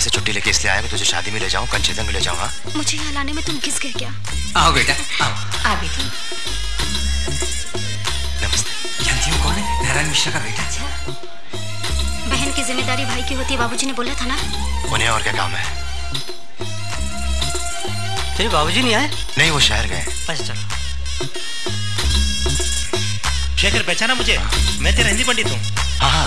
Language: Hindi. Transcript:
छुट्टी लेके इसलिए आया कि तुझे शादी में ले जाऊँ कंचेतन में ले जाऊँ हाँ? मुझे यहाँ लाने में तुम घिस गए क्या आओ बेटा आओ। आ बेटी नमस्ते। जानती हो कौन है? नारायण मिश्रा का बेटा। अच्छा। बहन की ज़िम्मेदारी भाई की होती है बाबूजी ने बोला था ना? उन्हें और क्या काम है? तेरे बाबूजी नहीं आए? नहीं वो शहर गए। अच्छा चलो। शेखर पहचाना मुझे? मैं तेरा हिंदी पंडित हूँ। हाँ हाँ।